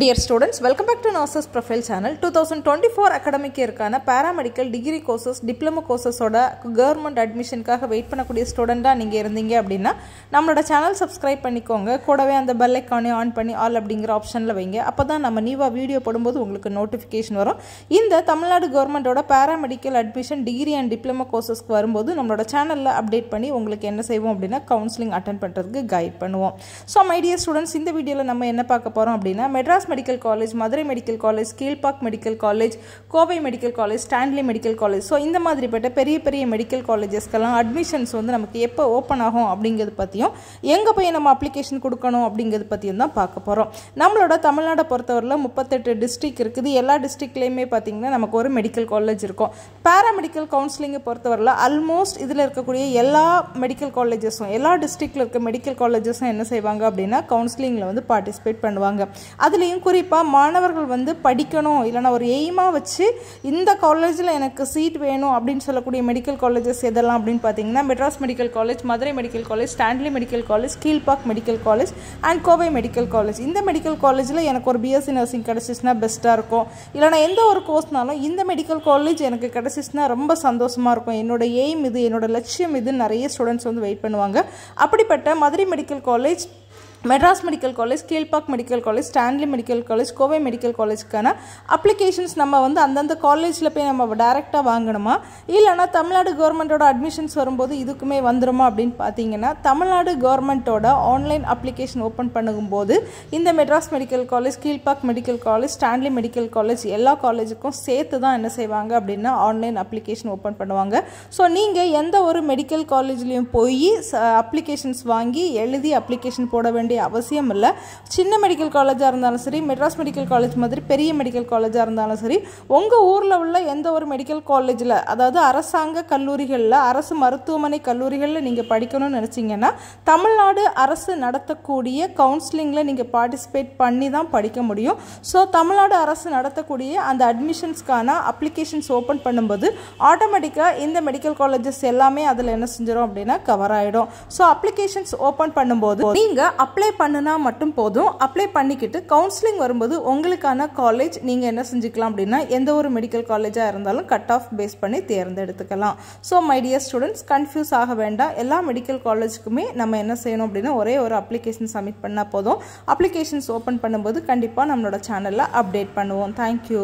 Dear students welcome back to nurses profile channel two thousand twenty four academic இருக்கான paramedical degree courses diploma கோர்சஸோட government அட்மிஷனுக்காக wait பண்ணக்கூடிய ஸ்டூடெண்ட்டாக நீங்கள் இருந்தீங்க அப்படின்னா நம்மளோட சேனல் சப்ஸ்கிரைப் பண்ணிக்கோங்க. கூடவே அந்த பெல் ஐக்கானே ஆன் பண்ணி ஆல் அப்படிங்கிற ஆப்ஷனில் வைங்க. அப்போ தான் நம்ம நியூவாக வீடியோ போடும்போது உங்களுக்கு நோட்டிஃபிகேஷன் வரும். இந்த தமிழ்நாடு கவர்மெண்ட்டோட paramedical admission degree and diploma கோர்சஸ்க்கு வரும்போது நம்மளோட சேனலில் அப்டேட் பண்ணி உங்களுக்கு என்ன செய்வோம் அப்படின்னா கவுன்சிலிங் அட்டன் பண்ணுறதுக்கு கைட் பண்ணுவோம். ஸோ மைடியர் ஸ்டூடெண்ட்ஸ் இந்த வீடியோவில் நம்ம என்ன பார்க்க போகிறோம் அப்படின்னா Madras medical college Madurai medical college Kilpauk medical college Kovai medical college Stanley medical college so இந்த மாதிரிப்பட்ட பெரிய பெரிய மெடிக்கல் காலேஜஸ்க்கெல்லாம் அட்மிஷன்ஸ் வந்து நமக்கு எப்போ ஓப்பன் ஆகும் அப்படிங்கிறது பற்றியும் எங்கே போய் நம்ம அப்ளிகேஷன் கொடுக்கணும் அப்படிங்கிறது பற்றியும் தான் பார்க்க போகிறோம் நம்மளோட தமிழ்நாடை பொறுத்தவரையில் முப்பத்தெட்டு டிஸ்ட்ரிக் இருக்குது. எல்லா டிஸ்ட்ரிக்ட்லேயுமே பார்த்திங்கன்னா நமக்கு ஒரு மெடிக்கல் காலேஜ் இருக்கும். பேராமெடிக்கல் கவுன்சிலிங்கை பொறுத்தவரையில் ஆல்மோஸ்ட் இதில் இருக்கக்கூடிய எல்லா மெடிக்கல் காலேஜஸும் எல்லா டிஸ்ட்ரிக்டில் இருக்க மெடிக்கல் காலேஜஸும் என்ன செய்வாங்க அப்படின்னா கவுன்சிலிங்கில் வந்து பார்ட்டிசிபேட் பண்ணுவாங்க. அதுலேயும் குறிப்பாக மாணவர்கள் வந்து படிக்கணும். இல்லைனா ஒரு எய்மாக வச்சு இந்த காலேஜில் எனக்கு சீட் வேணும் அப்படின்னு சொல்லக்கூடிய மெடிக்கல் காலேஜஸ் எதெல்லாம் அப்படின்னு பார்த்தீங்கன்னா Madras medical college Madurai medical college Stanley medical college Kilpauk medical college and Kovai medical college இந்த மெடிக்கல் காலேஜில் எனக்கு ஒரு பிஎஸ்சி நர்சிங் கிடச்சிச்சுன்னா பெஸ்ட்டாக இருக்கும். இல்லைனா எந்த ஒரு கோர்ஸ்னாலும் இந்த மெடிக்கல் காலேஜ் எனக்கு கிடச்சிச்சுன்னா ரொம்ப சந்தோஷமாக இருக்கும். என்னோட எய்ம் இது என்னோட லட்சியம் இது நிறைய ஸ்டூடெண்ட்ஸ் வந்து வெயிட் பண்ணுவாங்க. அப்படிப்பட்ட Madurai medical college Madras medical college Kilpauk medical college Stanley medical college Kovai medical காலேஜ்க்கான applications நம்ம வந்து அந்தந்த காலேஜில் போய் நம்ம டைரெக்டாக வாங்கணுமா? இல்லைனா தமிழ்நாடு கவர்மெண்ட்டோட அட்மிஷன்ஸ் வரும்போது இதுக்குமே வந்துடுமா அப்படின்னு பார்த்தீங்கன்னா தமிழ்நாடு கவர்மெண்ட்டோட ஆன்லைன் அப்ளிகேஷன் ஓப்பன் பண்ணும்போது இந்த Madras medical college Kilpauk medical college Stanley medical college எல்லா காலேஜுக்கும் சேர்த்து தான் என்ன செய்வாங்க அப்படின்னா ஆன்லைன் அப்ளிகேஷன் ஓப்பன் பண்ணுவாங்க. ஸோ நீங்கள் எந்த ஒரு மெடிக்கல் காலேஜ்லேயும் போய் அப்ளிகேஷன்ஸ் வாங்கி எழுதி அப்ளிகேஷன் போட வேண்டிய வேண்டிய அவசியம் இல்லை. சின்ன மெடிக்கல் காலேஜாக இருந்தாலும் சரி மெட்ராஸ் மெடிக்கல் காலேஜ் மாதிரி பெரிய மெடிக்கல் காலேஜாக இருந்தாலும் சரி உங்கள் ஊரில் உள்ள எந்த ஒரு மெடிக்கல் காலேஜில் அதாவது அரசாங்க கல்லூரிகளில் அரசு மருத்துவமனை கல்லூரிகளில் நீங்கள் படிக்கணும்னு நினச்சிங்கன்னா தமிழ்நாடு அரசு நடத்தக்கூடிய கவுன்சிலிங்கில் நீங்கள் பார்ட்டிசிபேட் பண்ணி தான் படிக்க முடியும். ஸோ தமிழ்நாடு அரசு நடத்தக்கூடிய அந்த அட்மிஷன்ஸ்க்கான அப்ளிகேஷன்ஸ் ஓப்பன் பண்ணும்போது ஆட்டோமேட்டிக்காக இந்த மெடிக்கல் காலேஜஸ் எல்லாமே அதில் என்ன செஞ்சிடும் அப்படின்னா கவர் ஆகிடும் ஸோ அப்ளிகேஷன்ஸ் ஓப்பன் பண்ணும்போது நீங்கள் அப்ளை பண்ணுனா மட்டும் போதும். அப்ளை பண்ணிக்கிட்டு கவுன்சிலிங் வரும்போது உங்களுக்கான காலேஜ் நீங்கள் என்ன செஞ்சுக்கலாம் அப்படின்னா எந்த ஒரு மெடிக்கல் காலேஜாக இருந்தாலும் கட் ஆஃப் பேஸ் பண்ணி தேர்ந்தெடுத்துக்கலாம். So my dear students confuse ஆக வேண்டாம். எல்லா மெடிக்கல் காலேஜுக்குமே நம்ம என்ன செய்யணும் அப்படின்னா ஒரே ஒரு அப்ளிகேஷன் சப்மிட் பண்ணால் போதும். அப்ளிகேஷன்ஸ் ஓப்பன் பண்ணும்போது கண்டிப்பாக நம்மளோட சேனலில் அப்டேட் பண்ணுவோம். தேங்க்யூ